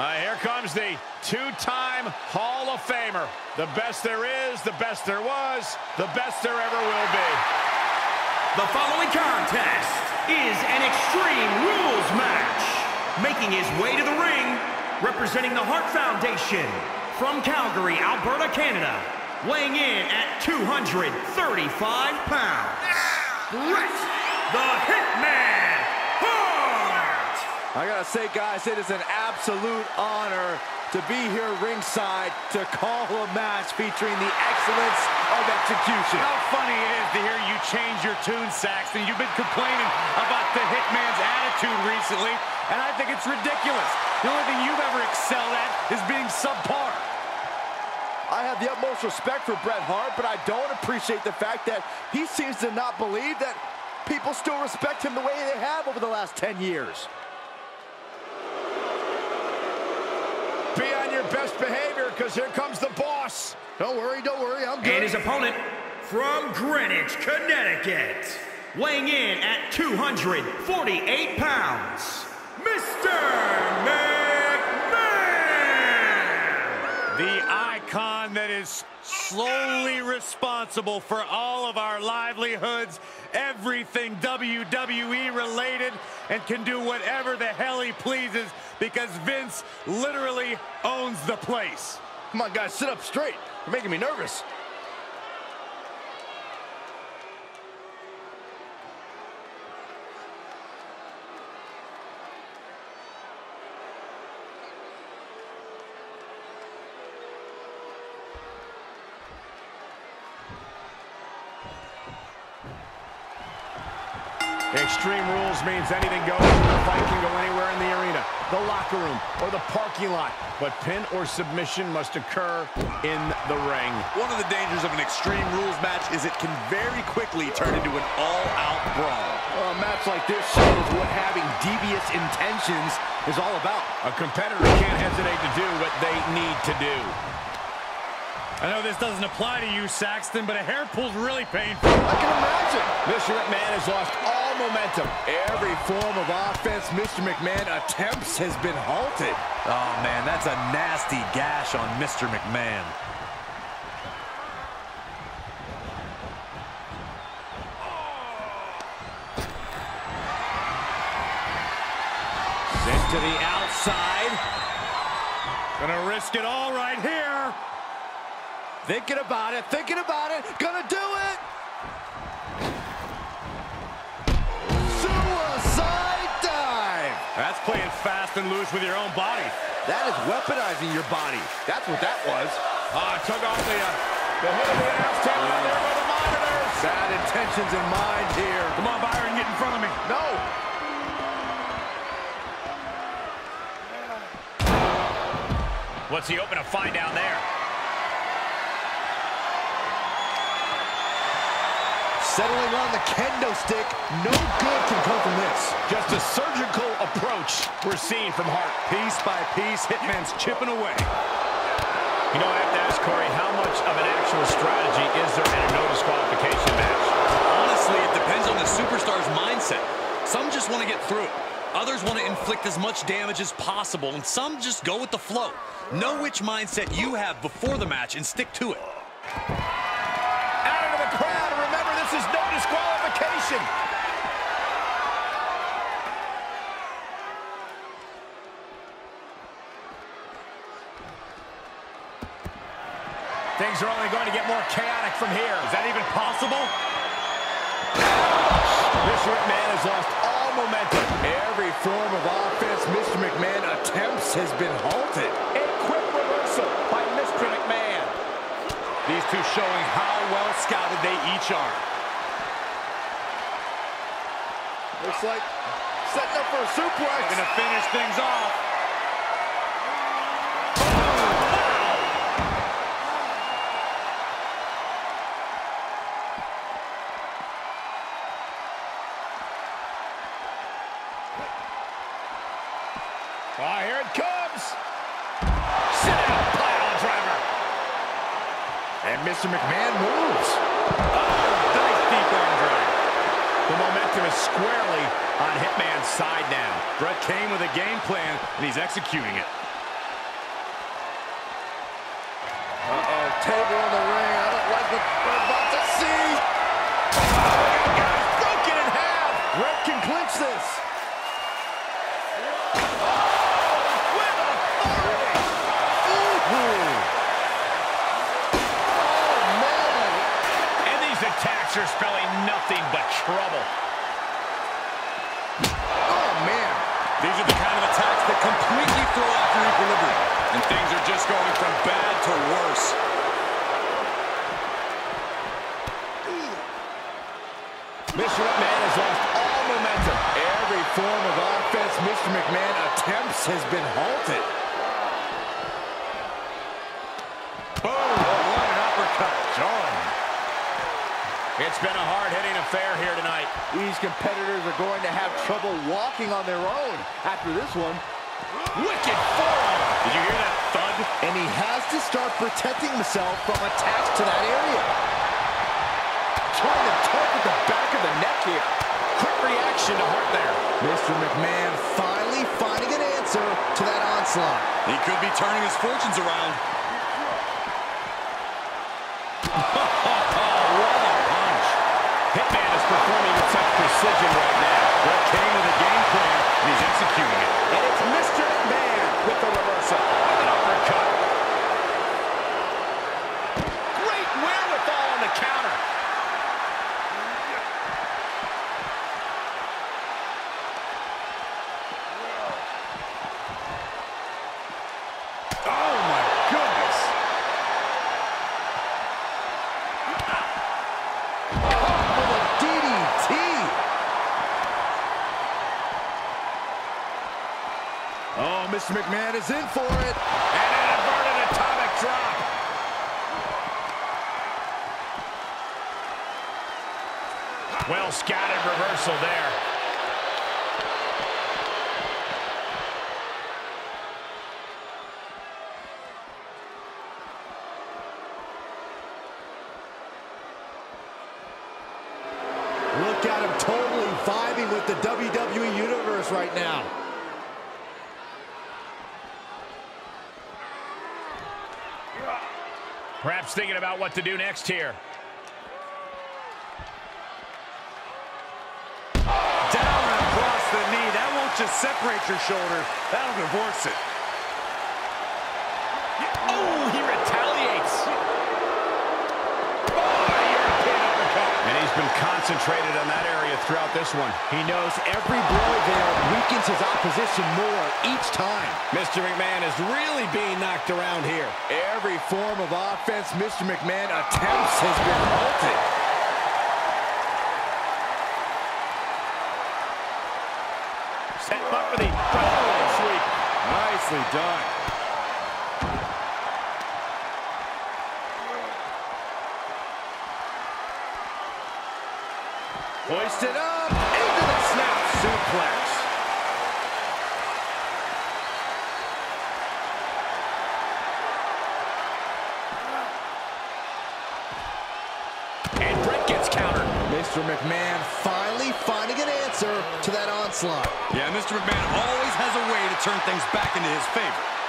Here comes the two-time Hall of Famer. The best there is, the best there was, the best there ever will be. The following contest is an Extreme Rules match. Making his way to the ring, representing the Hart Foundation, from Calgary, Alberta, Canada, weighing in at 235 pounds, Bret the Hitman! I gotta say, guys, it is an absolute honor to be here ringside to call a match featuring the excellence of execution. How funny it is to hear you change your tune, Saxton. You've been complaining about the Hitman's attitude recently, and I think it's ridiculous. The only thing you've ever excelled at is being subpar. I have the utmost respect for Bret Hart, but I don't appreciate the fact that he seems to not believe that people still respect him the way they have over the last 10 years. Be on your best behavior, because here comes the boss. Don't worry, don't worry, I'm good. And his opponent from Greenwich, Connecticut, weighing in at 248 pounds, Mr. McMahon! The icon that is slowly responsible for all of our livelihoods, everything WWE related, and can do whatever the hell he pleases because Vince literally owns the place. Come on, guys, sit up straight. You're making me nervous. Extreme Rules means anything goes. The fight can go anywhere in the arena, the locker room, or the parking lot. But pin or submission must occur in the ring. One of the dangers of an Extreme Rules match is it can very quickly turn into an all-out brawl. Well, a match like this shows what having devious intentions is all about. A competitor can't hesitate to do what they need to do. I know this doesn't apply to you, Saxton, but a hair pull's really painful. I can imagine. Mr. McMahon has lost all momentum. Every form of offense Mr. McMahon attempts has been halted. Oh, man, that's a nasty gash on Mr. McMahon. Sent to the outside. Gonna risk it all right here. Thinking about it, thinking about it, gonna do it! Fast and loose with your own body. That is weaponizing your body. That's what that was. Ah, took off the, uh, the hood of the announce table out there by the monitors. Bad intentions in mind here. Come on, Byron, get in front of me. No! What's he open to find down there? Settling on the kendo stick. No good can come from this. Just a surgical approach we're seeing from Hart. Piece by piece, Hitman's chipping away. You know, I have to ask Corey, how much of an actual strategy is there in a no disqualification match? Honestly, it depends on the superstar's mindset. Some just want to get through it. Others want to inflict as much damage as possible, and some just go with the flow. Know which mindset you have before the match and stick to it. Out into the crowd. Remember, this is no Things are only going to get more chaotic from here. Is that even possible? Mr. McMahon has lost all momentum. Every form of offense Mr. McMahon attempts has been halted. A quick reversal by Mr. McMahon. These two showing how well scouted they each are. Looks like setting up for a suplex. Going to finish things off. Ah, here it comes. Sit pile driver. And Mr. McMahon moves. is squarely on Hitman's side now. Bret came with a game plan, and he's executing it. Uh-oh, table in the ring. I don't like what we're about to see. Oh, broken in half. Red can clinch this. Oh, are spelling nothing but trouble. These are the kind of attacks that completely throw off your equilibrium. And things are just going from bad to worse. Mr. McMahon has lost all momentum. Every form of offense Mr. McMahon attempts has been halted. Boom. Oh, what an uppercut. John. It's been a hard-hitting affair here tonight. These competitors are going to have trouble walking on their own after this one. Wicked forearm. Did you hear that thud? And he has to start protecting himself from attacks to that area. Trying to target the back of the neck here. Quick reaction to Hart there. Mr. McMahon finally finding an answer to that onslaught. He could be turning his fortunes around. Hitman is performing with such precision right now. What came to the game plan, and he's executing it. And it's Mr. McMahon with the reversal. An uppercut. Great wherewithal on the counter. Oh, my goodness. Oh, with a DDT. Oh, Mr. McMahon is in for it. And an inverted atomic drop. Well scattered reversal there. Look at him totally vibing with the WWE Universe right now. Perhaps thinking about what to do next here. Down across the knee. That won't just separate your shoulder. That'll divorce it. Oh, he retaliates. Oh, European uppercut. And he's been concentrated on that area throughout this one. He knows every blow there weakens his opposition more each time. Mr. McMahon is really being knocked around here. Every form of offense Mr. McMahon attempts has been halted. Set up for the sweep. Nicely done. Mr. McMahon finally finding an answer to that onslaught. Yeah, Mr. McMahon always has a way to turn things back into his favor.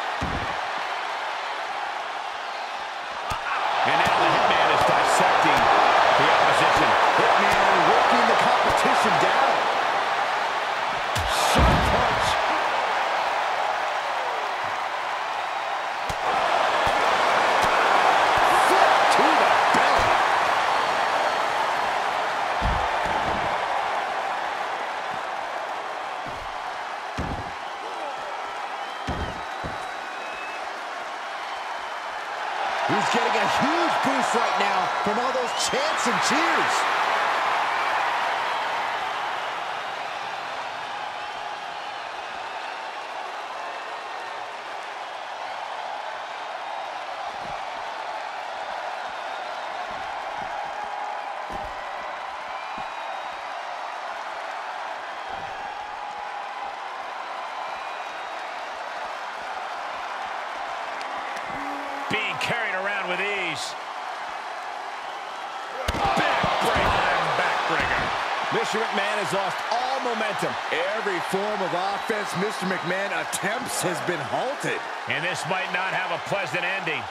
Mr. McMahon has lost all momentum. Every form of offense Mr. McMahon attempts has been halted. And this might not have a pleasant ending.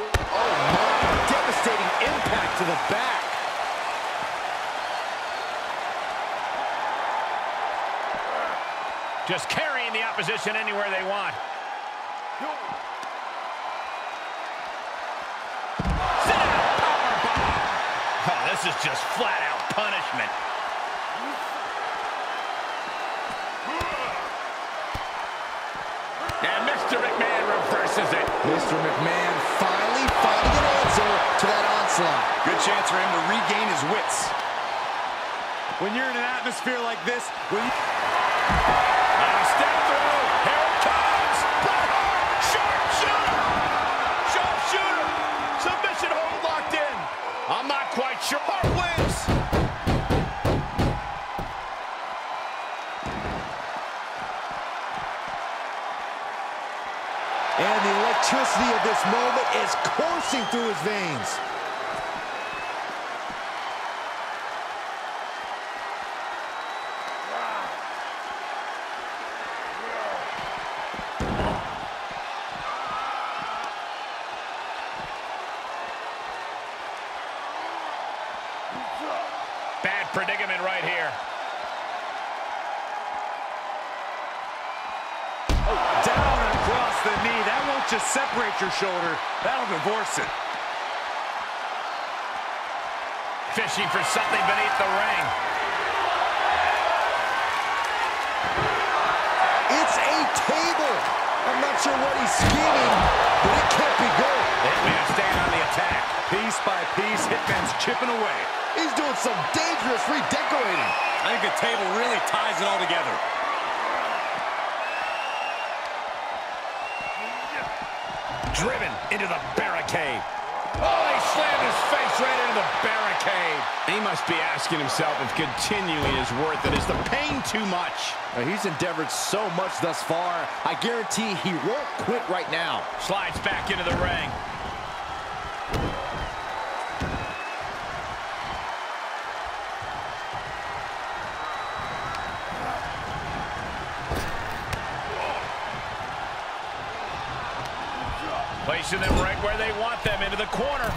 Oh, my. Devastating impact to the back. Just carrying the opposition anywhere they want. Is just flat out punishment. And Mr. McMahon reverses it. Mr. McMahon finally finding an answer to that onslaught. Good chance for him to regain his wits. When you're in an atmosphere like this, when you... Uh, step through. Here it comes. Wins. And the electricity of this moment is coursing through his veins. Bad predicament right here. Down and across the knee. That won't just separate your shoulder. That'll divorce it. Fishing for something beneath the ring. It's a table. I'm not sure what he's scheming, but it can't be good. Hitman staying on the attack. Piece by piece, Hitman's chipping away. He's doing some dangerous redecorating. I think the table really ties it all together. Driven into the barricade. Oh, he slammed his face right into the barricade. He must be asking himself if continuing is worth it. Is the pain too much? He's endeavored so much thus far. I guarantee he won't quit right now. Slides back into the ring. Placing them right where they want them, into the corner.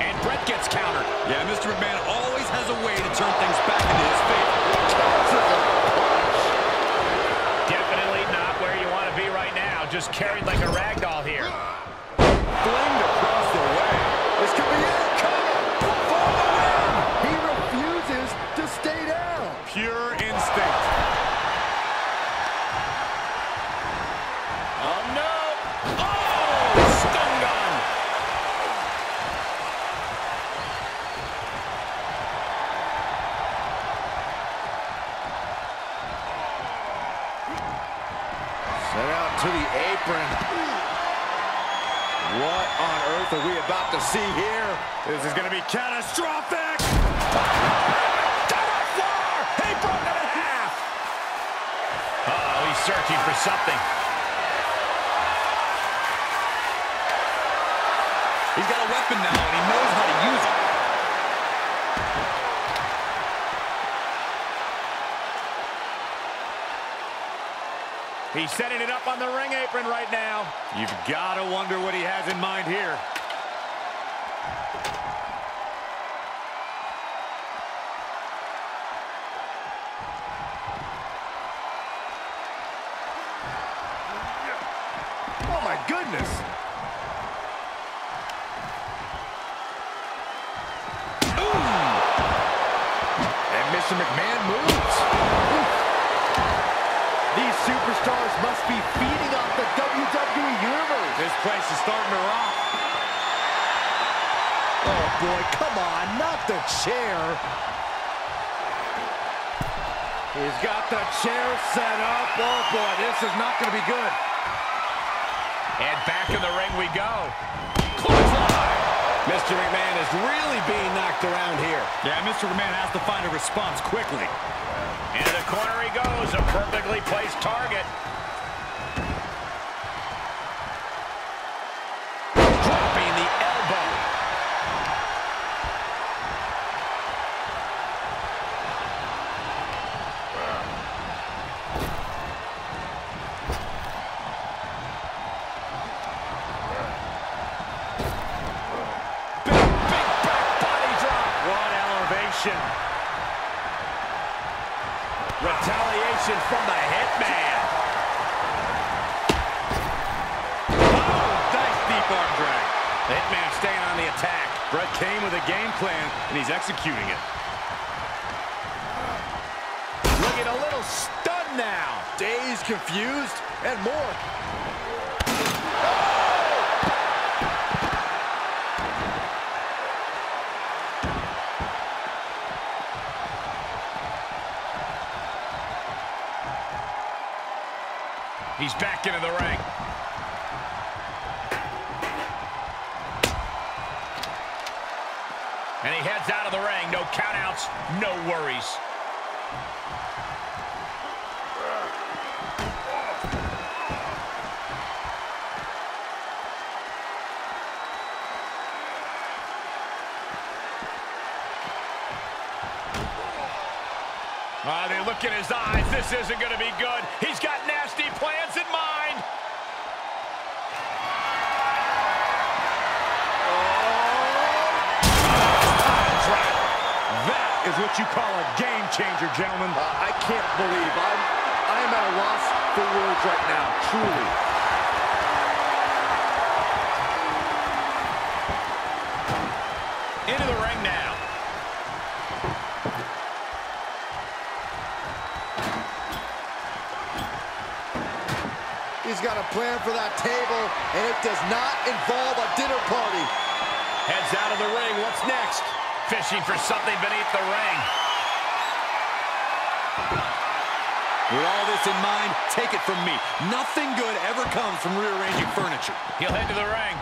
And Bret gets countered. Yeah, Mr. McMahon always has a way to turn things back into his favor. Definitely not where you want to be right now. Just carried like a rag This is going to be catastrophic. Down the floor. He broke it in half. Uh-oh, he's searching for something. He's got a weapon now, and he knows how to use it. He's setting it up on the ring apron right now. You've got to wonder what he has in mind here. Oh, boy, come on, not the chair. He's got the chair set up. Oh, boy, this is not going to be good. And back in the ring we go. Clothesline. Mr. McMahon is really being knocked around here. Yeah, Mr. McMahon has to find a response quickly. Into the corner he goes. A perfectly placed target. Came with a game plan, and he's executing it. Looking a little stunned now. Dazed, confused, and more. He's back into the ring. Heads out of the ring. No countouts, no worries. Ah, they look in his eyes. This isn't going to be good. Is what you call a game changer, gentlemen. Uh, I can't believe I'm, I am at a loss for words right now, truly. Into the ring now. He's got a plan for that table, and it does not involve a dinner party. Heads out of the ring. What's next? Fishing for something beneath the ring. With all this in mind, take it from me. Nothing good ever comes from rearranging furniture. He'll head to the ring.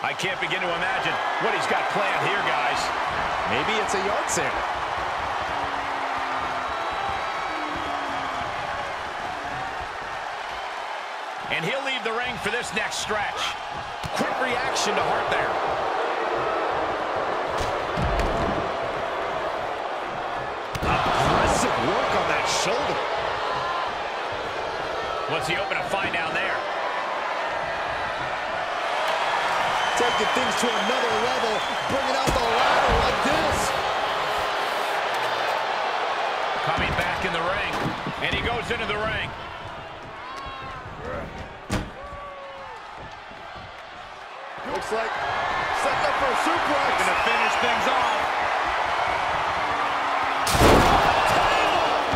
I can't begin to imagine what he's got planned here, guys. Maybe it's a yard sale. And he'll leave the ring for this next stretch. Quick reaction to Hart there. Aggressive work on that shoulder. What's he open to find down there? Taking things to another level, bringing out the ladder like this. Coming back in the ring. And he goes into the ring. Looks like setting up for a suplex. Gonna finish things off.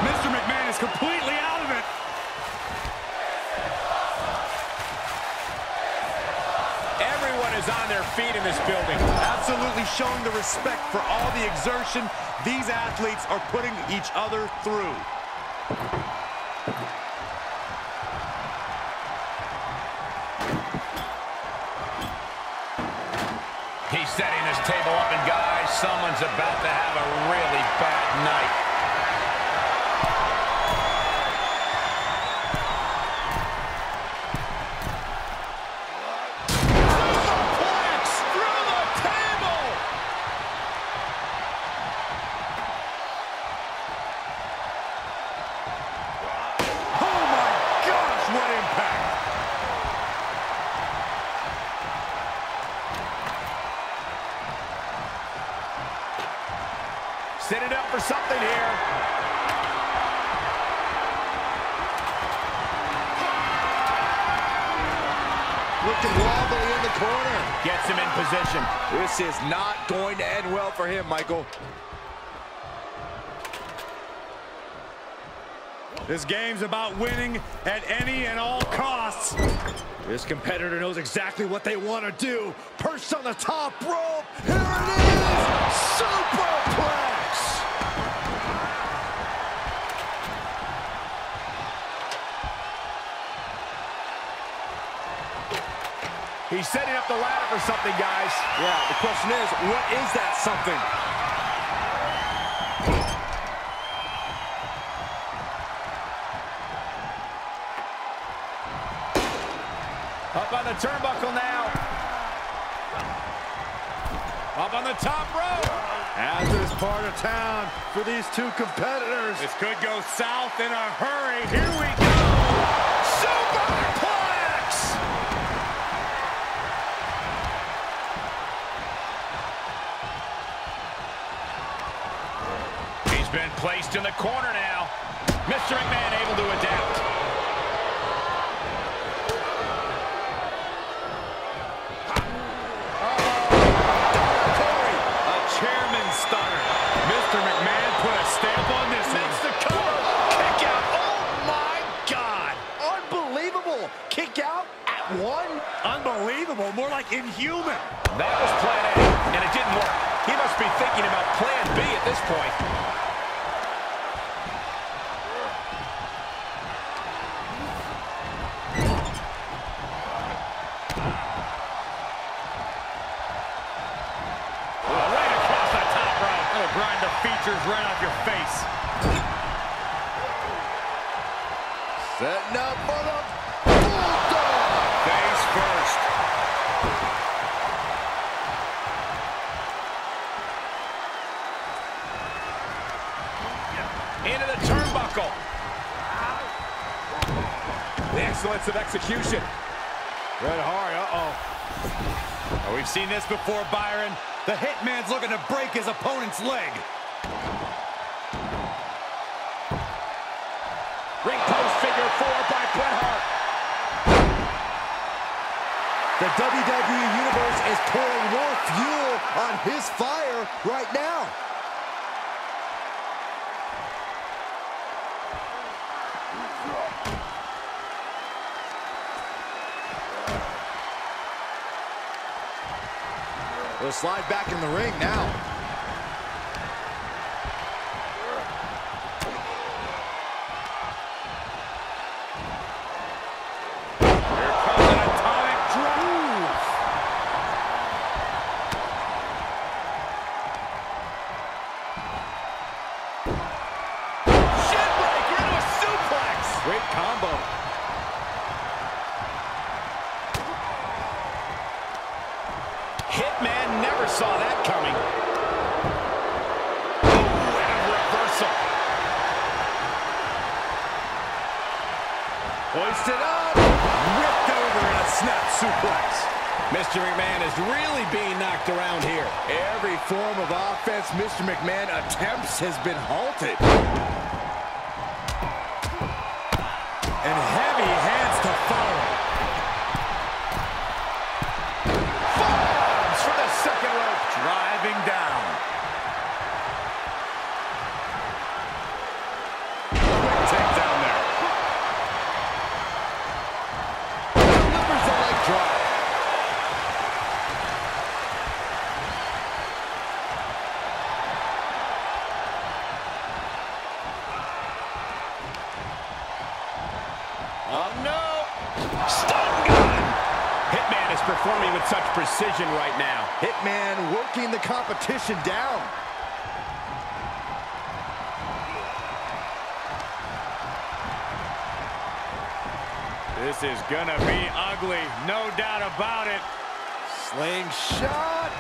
Mr. McMahon is completely out of it. Everyone is on their feet in this building. Absolutely showing the respect for all the exertion these athletes are putting each other through. Setting this table up, and guys, someone's about to have a really bad night. This game's about winning at any and all costs. This competitor knows exactly what they want to do. Perched on the top rope. Here it is. Superplex. He's setting up the ladder for something, guys. Yeah, the question is, what is that something? turnbuckle now. Up on the top rope. As is part of town for these two competitors. This could go south in a hurry. Here we go. Superplex! He's been placed in the corner now. Mr. McMahon excellence of execution. Bret Hart, uh-oh. Oh, we've seen this before, Byron. The Hitman's looking to break his opponent's leg. Ring post figure four by Bret Hart. The WWE Universe is pouring more fuel on his fire right now. Slide back in the ring now. Mr. McMahon attempts has been halted. Oh, no. Stun gun. Hitman is performing with such precision right now. Hitman working the competition down. This is gonna be ugly, no doubt about it. Slingshot.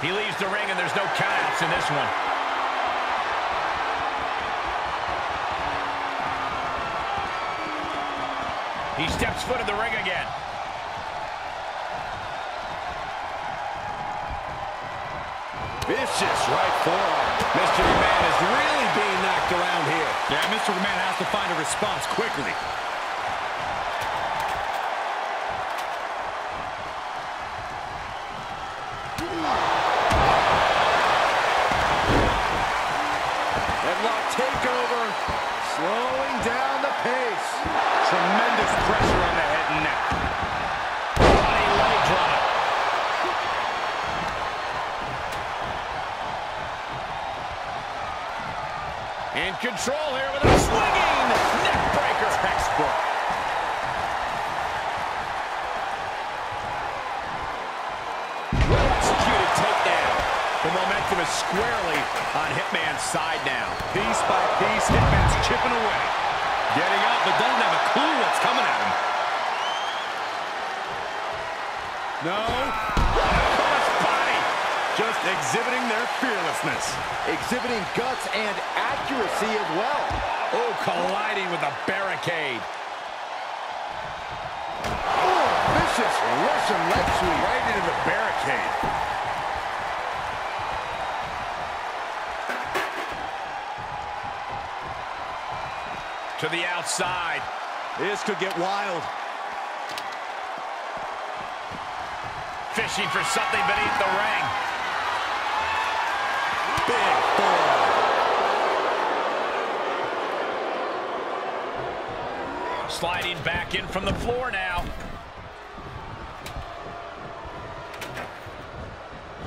He leaves the ring and there's no countouts in this one. He steps foot in the ring again. Vicious right forearm. Mr. McMahon is really being knocked around here. Yeah, Mr. McMahon has to find a response quickly. Headlock takeover. Slowing down the pace. Tremendous pressure on the head and neck. Body leg drop. In control here with a swinging neck breaker. Textbook. Well executed takedown. The momentum is squarely on Hitman's side now. Piece by piece, Hitman's chipping away. Getting up, but doesn't have a clue what's coming at him. No. Cross body. Just exhibiting their fearlessness. Exhibiting guts and accuracy as well. Oh, colliding with a barricade. Oh, vicious vicious Russian leg sweep. Right into the barricade. To the outside. This could get wild. Fishing for something beneath the ring. Big forearm. Sliding back in from the floor now.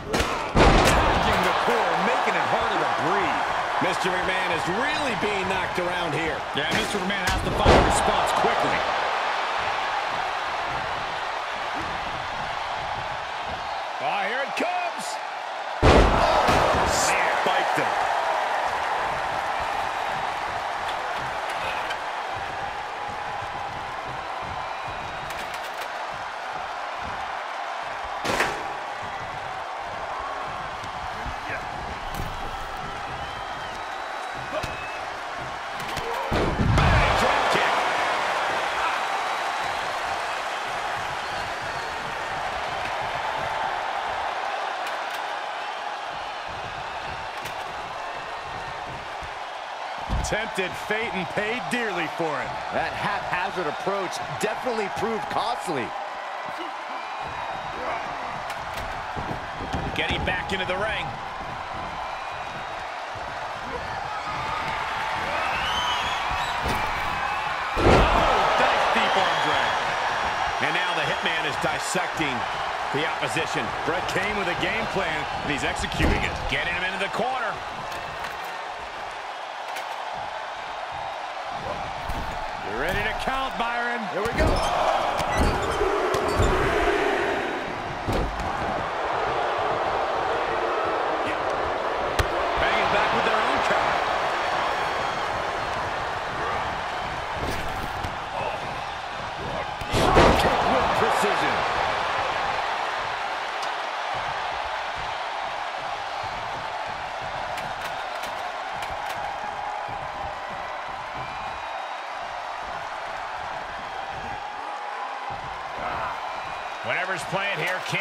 Charging the core, making it harder to breathe. Mr. McMahon is really being knocked around here. Yeah, Mr. McMahon has to find a response quickly. Tempted fate and paid dearly for it. That haphazard approach definitely proved costly. Getting back into the ring. Dive deep arm drag. And now the Hitman is dissecting the opposition. Bret came with a game plan, and he's executing it. Getting him into the corner. Here we go.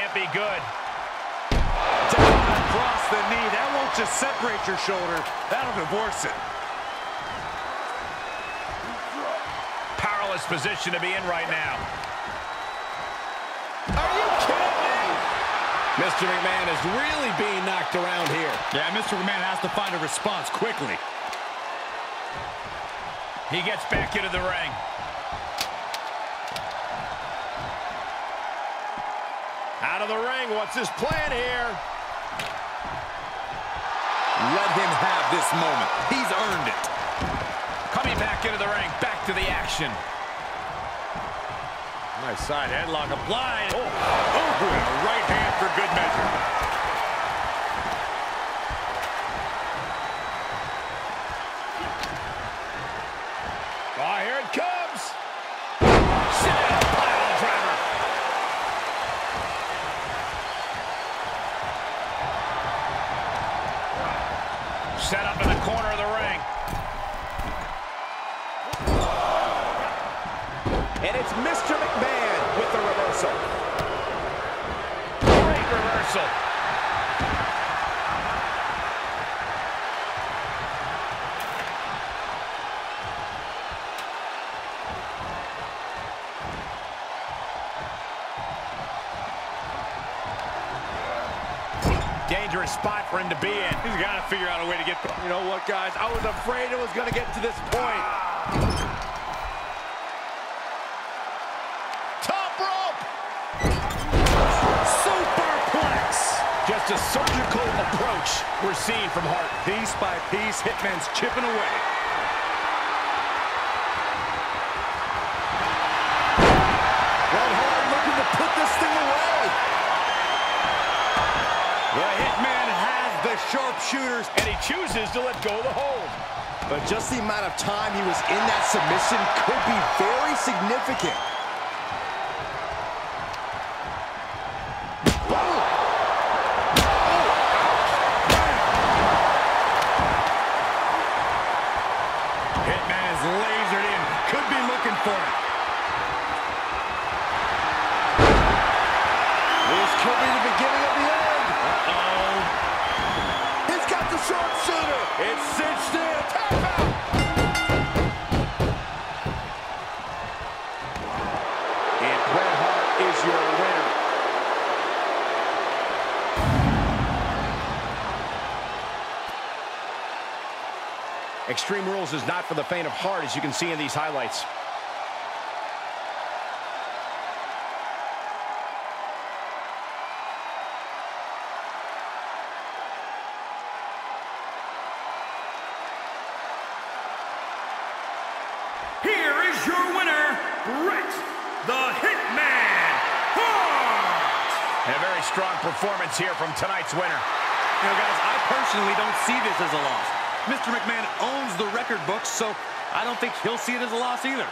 Can't be good. Down across the knee. That won't just separate your shoulder. That'll divorce it. Powerless position to be in right now. Are you kidding me? Mr. McMahon is really being knocked around here. Yeah, Mr. McMahon has to find a response quickly. He gets back into the ring. Out of the ring, what's his plan here? Let him have this moment. He's earned it. Coming back into the ring, back to the action. Nice side headlock applied. Oh, oh, and a right hand for good measure. Mr. McMahon with the reversal. Great reversal. Dangerous spot for him to be in. He's got to figure out a way to get. You know what, guys? I was afraid it was going to get to this point. Just a surgical approach we're seeing from Hart. Piece by piece, Hitman's chipping away. Bret Hart looking to put this thing away. The Hitman has the sharpshooters. And he chooses to let go of the hold. But just the amount of time he was in that submission could be very significant. Not for the faint of heart, as you can see in these highlights. Here is your winner, Bret the Hitman Hart. And a very strong performance here from tonight's winner. You know, guys, I personally don't see this as a loss. Mr. McMahon owns the record books, so I don't think he'll see it as a loss either.